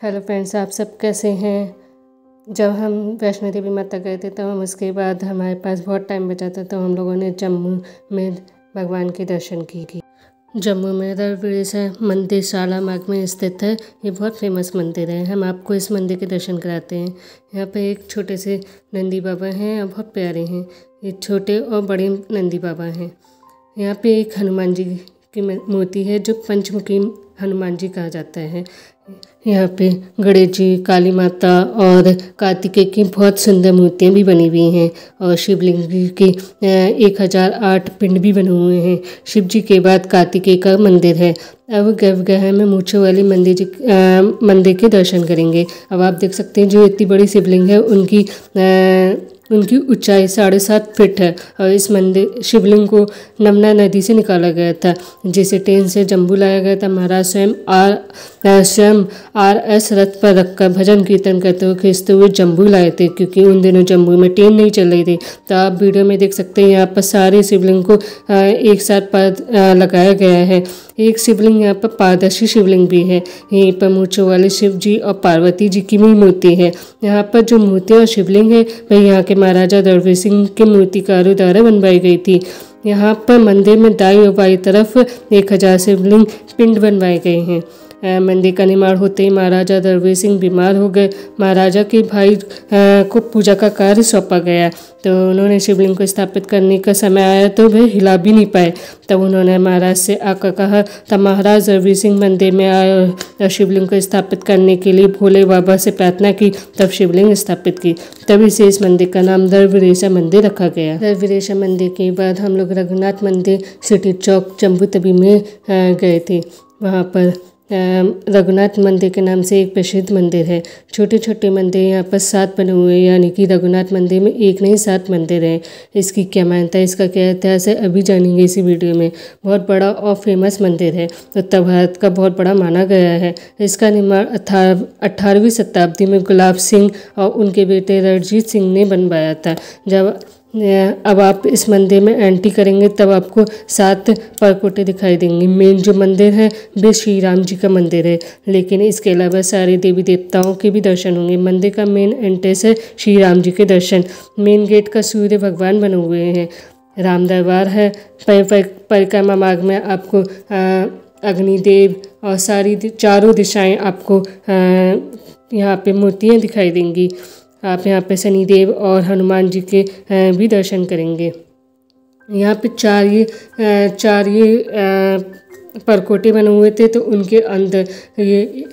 Hello friends, आप सब कैसे हैं? जब हम वैष्णो देवी माता गए थे तो हम उसके बाद हमारे पास बहुत टाइम बचा था तो हम लोगों ने जम्मू में भगवान के दर्शन की थी। जम्मू में रविश मंदिर शाला मार्ग में स्थित है। ये बहुत फ़ेमस मंदिर है। हम आपको इस मंदिर के दर्शन कराते हैं। यहाँ पे एक छोटे से नंदी बाबा हैं और बहुत प्यारे हैं। ये छोटे और बड़े नंदी बाबा हैं। यहाँ पे एक हनुमान जी की मूर्ति है जो पंचमुखी हनुमान जी कहा जाता है। यहाँ पे गणेश जी काली माता और कार्तिकेय की बहुत सुंदर मूर्तियाँ भी बनी हुई हैं और शिवलिंग जी के एक हज़ार आठ पिंड भी बने हुए हैं। शिव जी के बाद कार्तिकेय का मंदिर है। अब गर्भगृह में मूछों वाली मंदिर जी मंदिर के दर्शन करेंगे। अब आप देख सकते हैं जो इतनी बड़ी शिवलिंग है उनकी आ, उनकी ऊंचाई साढ़े सात फिट है, और इस मंदिर, शिवलिंग को नमना नदी से निकाला गया था, जिसे ट्रेन से जम्बू लाया गया था। महाराज स्वयं आर स्वयं आर एस रथ पर रखकर भजन कीर्तन करते हुए खींचते हुए जम्बू लाए थे, क्योंकि उन दिनों जम्बू में ट्रेन नहीं चल रही थी। तो आप वीडियो में देख सकते हैं, यहाँ पर सारे शिवलिंग को एक साथ लगाया गया है। एक शिवलिंग यहाँ पर पारदर्शी शिवलिंग भी है। यहीं पर मूछों वाले शिव जी और पार्वती जी की भी मूर्ति है। यहाँ पर जो मूर्ति और शिवलिंग है, वह यहाँ के महाराजा दरवीर सिंह के मूर्तिकारों द्वारा बनवाई गई थी। यहाँ पर मंदिर में दाई और बाई तरफ़ एक हज़ार शिवलिंग पिंड बनवाए गए हैं। मंदिर का निर्माण होते ही महाराजा दरवीर सिंह बीमार हो गए। महाराजा के भाई को पूजा का कार्य सौंपा गया। तो उन्होंने शिवलिंग को स्थापित करने का समय आया तो वे हिला भी नहीं पाए। तब उन्होंने महाराज से आकर कहा तब महाराज रवि सिंह मंदिर में आए और शिवलिंग को स्थापित करने के लिए भोले बाबा से प्रार्थना की, तब शिवलिंग स्थापित की। तभी से इस मंदिर का नाम दरवीरेशा मंदिर रखा गया। दरवीरेशा मंदिर के बाद हम लोग रघुनाथ मंदिर, सिटी चौक जम्बू तभी में गए थे। वहाँ पर रघुनाथ मंदिर के नाम से एक प्रसिद्ध मंदिर है। छोटे छोटे मंदिर यहाँ पर सात बने हुए हैं, यानी कि रघुनाथ मंदिर में एक नहीं, सात मंदिर हैं। इसकी क्या मान्यता है, इसका क्या इतिहास है, अभी जानेंगे इसी वीडियो में। बहुत बड़ा और फ़ेमस मंदिर है उत्तर भारत का बहुत बड़ा माना गया है। इसका निर्माण अठारहवीं शताब्दी में गुलाब सिंह और उनके बेटे रणजीत सिंह ने बनवाया था, जब अब आप इस मंदिर में एंट्री करेंगे, तब आपको सात परकोटे दिखाई देंगे। मेन जो मंदिर है, वे श्री राम जी का मंदिर है। लेकिन इसके अलावा सारे देवी देवताओं के भी दर्शन होंगे। मंदिर का मेन एंट्रेंस है श्री राम जी के दर्शन। मेन गेट का सूर्य भगवान बने हुए हैं। राम दरबार है। परिक्रमा मार्ग में आपको अग्निदेव और सारी चारों दिशाएँ आपको यहाँ पे मूर्तियाँ दिखाई देंगी। आप यहाँ पे शनिदेव और हनुमान जी के भी दर्शन करेंगे। यहाँ पे चार ये चार ये परकोटे बने हुए थे तो उनके अंदर ये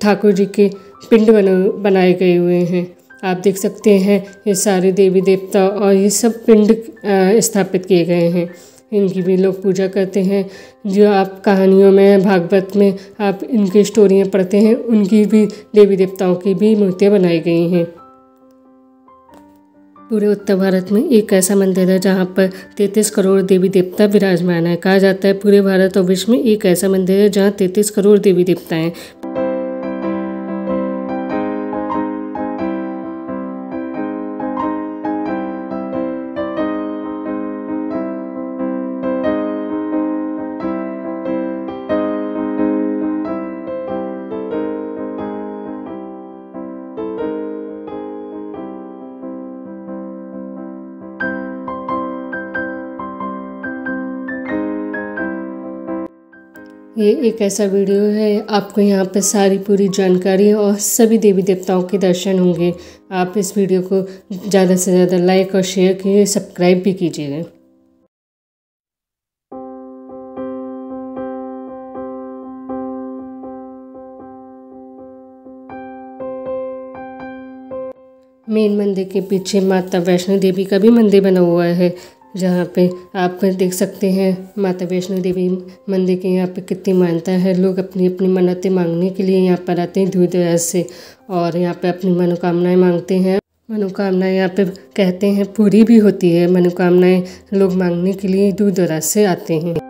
ठाकुर जी के पिंड बने, बनाए गए हुए हैं। आप देख सकते हैं, ये सारे देवी देवता और ये सब पिंड स्थापित किए गए हैं। इनकी भी लोग पूजा करते हैं। जो आप कहानियों में, भागवत में आप इनकी स्टोरियाँ पढ़ते हैं, उनकी भी देवी देवताओं की भी मूर्तियाँ बनाई गई हैं। पूरे उत्तर भारत में एक ऐसा मंदिर है जहाँ पर तैतीस करोड़ देवी देवता विराजमान है। कहा जाता है पूरे भारत और विश्व में एक ऐसा मंदिर है जहाँ तैतीस करोड़ देवी देवता हैं ये एक ऐसा वीडियो है। आपको यहाँ पर सारी पूरी जानकारी और सभी देवी देवताओं के दर्शन होंगे। आप इस वीडियो को ज़्यादा से ज़्यादा लाइक और शेयर कीजिए सब्सक्राइब भी कीजिएगा मेन मंदिर के पीछे माता वैष्णो देवी का भी मंदिर बना हुआ है। जहाँ पे आप देख सकते हैं माता वैष्णो देवी मंदिर के यहाँ पे कितनी मान्यता है। लोग अपनी अपनी मन्नतें मांगने के लिए यहाँ पर आते हैं दूर दराज से और यहाँ पे अपनी मनोकामनाएँ मांगते हैं। मनोकामनाएँ यहाँ पे कहते हैं पूरी भी होती है। मनोकामनाएँ लोग मांगने के लिए दूर दराज से आते हैं।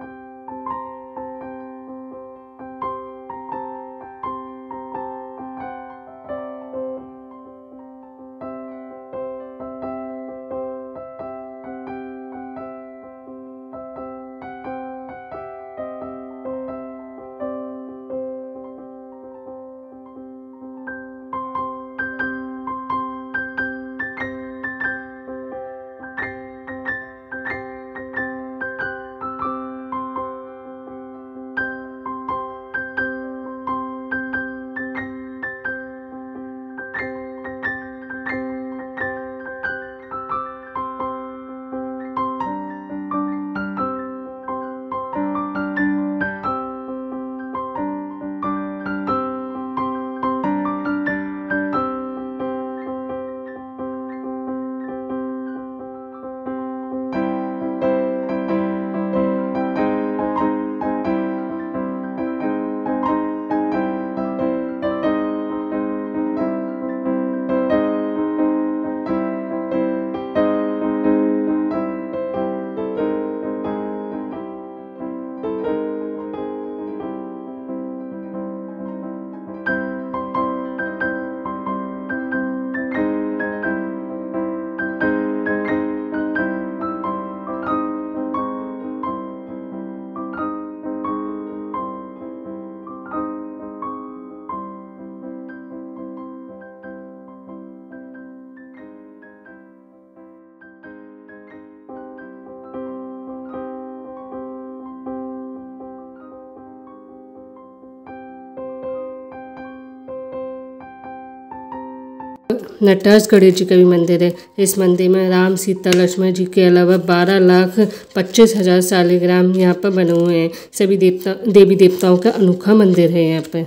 नटराज गणेश जी का भी मंदिर है। इस मंदिर में राम, सीता, लक्ष्मण जी के अलावा बारह लाख पच्चीस हज़ार सालिग्राम यहाँ पर बने हुए हैं। सभी देवता, देवी देवताओं का अनोखा मंदिर है यहाँ पर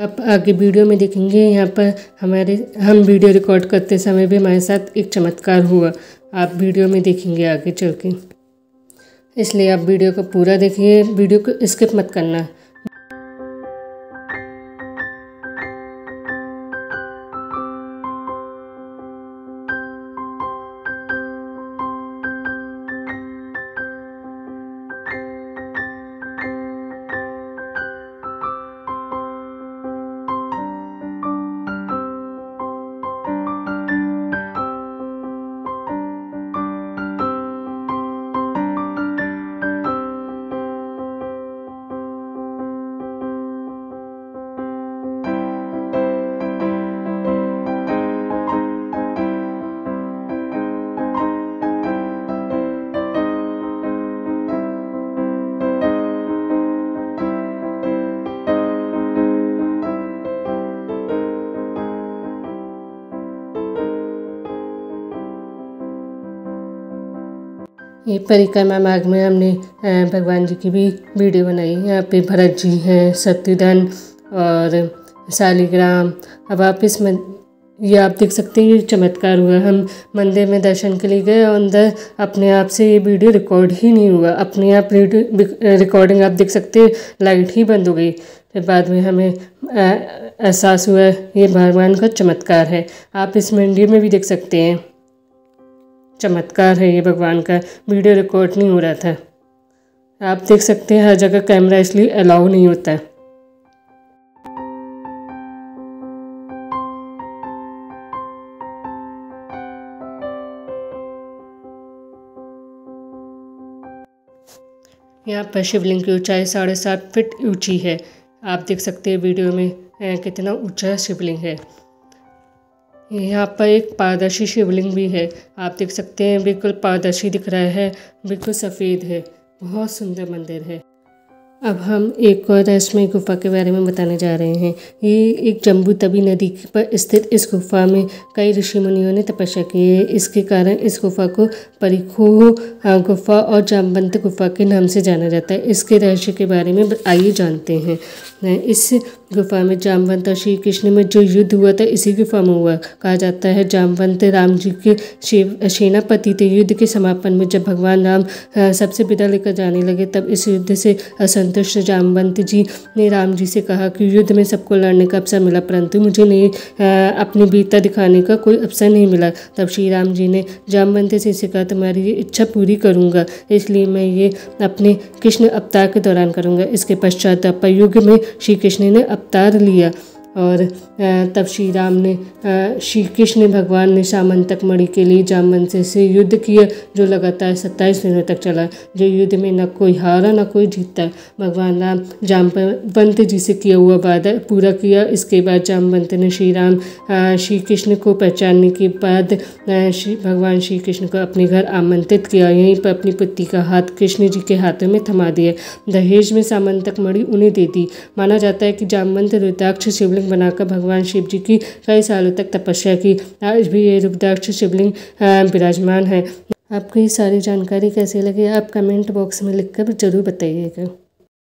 आप आगे वीडियो में देखेंगे यहाँ पर हमारे, हम वीडियो रिकॉर्ड करते समय भी हमारे साथ एक चमत्कार हुआ। आप वीडियो में देखेंगे आगे चल के। इसलिए आप वीडियो को पूरा देखिए वीडियो को स्किप मत करना। ये परिक्रमा मार्ग में हमने भगवान जी की भी वीडियो बनाई। यहाँ पे भरत जी हैं शत्रुघ्न और शालिग्राम। अब आप इस में ये आप देख सकते हैं, ये चमत्कार हुआ। हम मंदिर में दर्शन के लिए गए और अंदर अपने आप से ये वीडियो रिकॉर्ड ही नहीं हुआ। अपने आप रिकॉर्डिंग आप देख सकते हैं, लाइट ही बंद हो गई। फिर बाद में हमें एहसास हुआ, ये भगवान का चमत्कार है। आप इस मंदिर में भी देख सकते हैं। चमत्कार है ये भगवान का। वीडियो रिकॉर्ड नहीं हो रहा था। आप देख सकते हैं हर जगह कैमरा इसलिए अलाउ नहीं होता। है यहाँ पर शिवलिंग की ऊंचाई साढ़े सात फीट ऊँची है। आप देख सकते हैं वीडियो में कितना ऊँचा शिवलिंग है। यहाँ पर एक पारदर्शी शिवलिंग भी है। आप देख सकते हैं, बिल्कुल पारदर्शी दिख रहा है, बिल्कुल सफ़ेद है, बहुत सुंदर मंदिर है। अब हम एक और रहस्यमय गुफा के बारे में बताने जा रहे हैं। ये एक जम्बू तबी नदी पर स्थित इस गुफा में कई ऋषि मुनियों ने तपस्या की है। इसके कारण इस गुफा को परिखो गुफा और जामवंत गुफा के नाम से जाना जाता है। इसके रहस्य के बारे में आइए जानते हैं। इस गुफा में जामवंत और श्री कृष्ण में जो युद्ध हुआ था, इसी गुफा में हुआ। कहा जाता है, जामवंत राम जी के सेनापति थे। युद्ध के समापन में जब भगवान राम सबसे विदा लेकर जाने लगे, तब इस युद्ध से असंतुष्ट जामवंत जी ने राम जी से कहा कि युद्ध में सबको लड़ने का अवसर मिला, परंतु मुझे नहीं अपनी वीरता दिखाने का कोई अवसर नहीं मिला। तब श्री राम जी ने जामवंत से कहा, तुम्हारी ये इच्छा पूरी करूँगा, इसलिए मैं ये अपने कृष्ण अवतार के दौरान करूँगा। इसके पश्चात युग में श्री कृष्ण ने अवतार लिया। और तब श्री राम ने श्री कृष्ण भगवान ने सामंतक मणि के लिए जामवंत से युद्ध किया, जो लगातार सत्ताईस दिनों तक चला। जो युद्ध में न कोई हारा, न कोई जीता। भगवान राम जामवंत जी से किया हुआ वादा पूरा किया। इसके बाद जामवंत ने श्री राम श्री कृष्ण को पहचानने के बाद श्री, भगवान श्री कृष्ण को अपने घर आमंत्रित किया। यहीं पर अपनी पुत्री का हाथ कृष्ण जी के हाथों में थमा दिया। दहेज में सामंतक मणि उन्हें दे दी। माना जाता है कि जामवंत रुद्राक्ष शिवलिंग शिवलिंग बनाकर भगवान शिव जी की कई सालों तक तपस्या की। आज भी ये रुद्राक्ष शिवलिंग विराजमान है। आपको ये सारी जानकारी कैसी लगी, आप कमेंट बॉक्स में लिखकर ज़रूर बताइएगा।